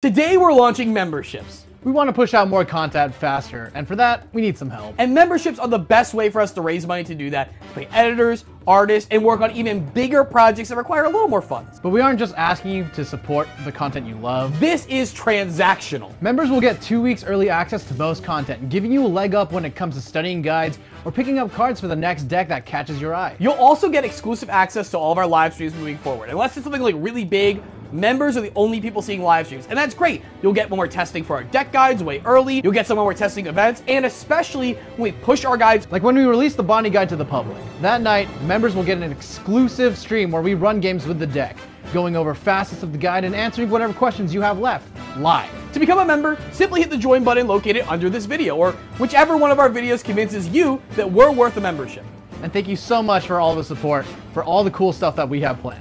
Today we're launching memberships. We want to push out more content faster, and for that, we need some help. And memberships are the best way for us to raise money to do that, to pay editors, artists, and work on even bigger projects that require a little more funds. But we aren't just asking you to support the content you love. This is transactional. Members will get two weeks early access to most content, giving you a leg up when it comes to studying guides or picking up cards for the next deck that catches your eye. You'll also get exclusive access to all of our live streams moving forward. Unless it's something like really big, members are the only people seeing live streams, and that's great. You'll get when we're testing for our deck guides way early, you'll get some when we're testing events, and especially when we push our guides. Like when we release the Bonnie Guide to the public. That night, members will get an exclusive stream where we run games with the deck, going over facets of the guide and answering whatever questions you have left, live. To become a member, simply hit the join button located under this video, or whichever one of our videos convinces you that we're worth a membership. And thank you so much for all the support, for all the cool stuff that we have planned.